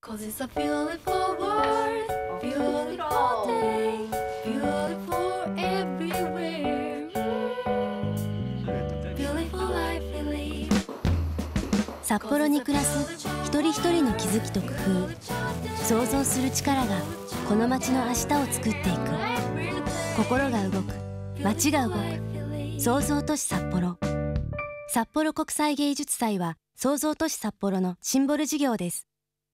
Cause it's a beautiful world, beautiful day, beautiful everywhere. Beautiful life we live. 札幌に暮らす一人一人の気づきと工夫想像する力がこの街の明日を作っていく心が動く街が動く創造都市札幌札幌国際芸術祭は創造都市札幌のシンボル事業です